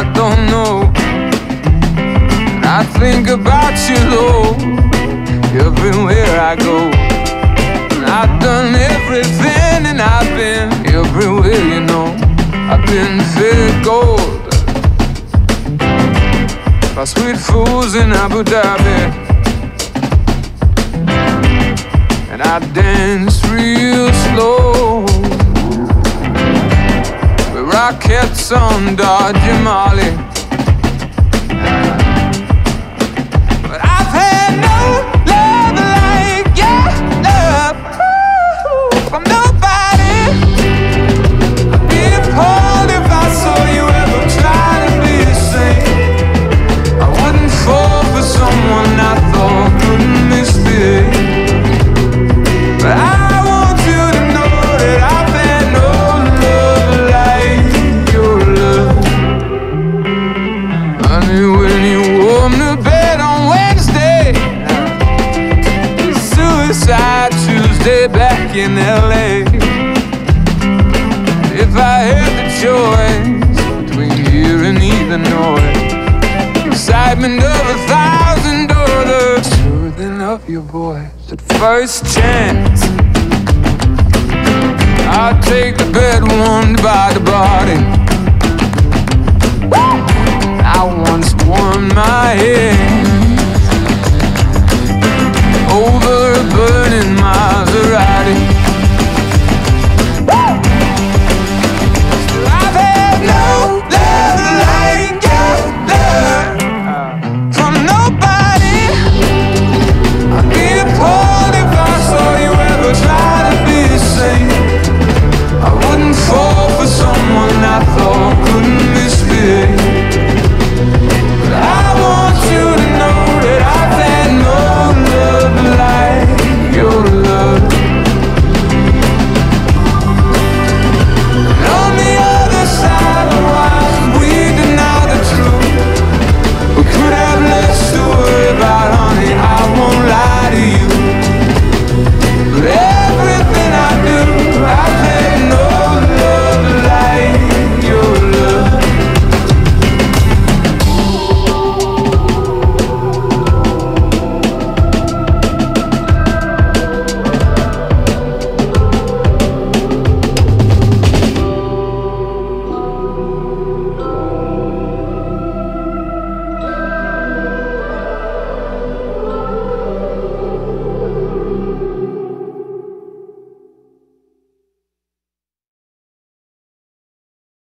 I don't know. And I think about you, Lord, everywhere I go. And I've done everything, and I've been everywhere, you know. I've been fed gold by sweet fools in Abu Dhabi. And I dance real slow with rockets on Dodgy Molly. Back in LA. If I had the choice between here and either noise, excitement of a thousand dollars, soothing of your voice at first chance. I'll take the bed warmed by the body.